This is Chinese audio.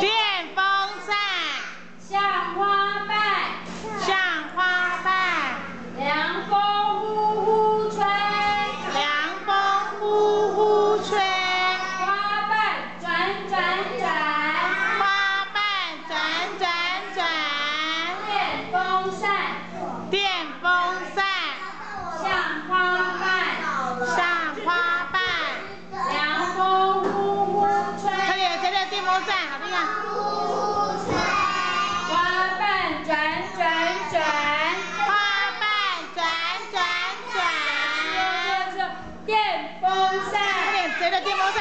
电转，好不好？花瓣转转转，花瓣转转转，电风扇，快点，谁的电风扇？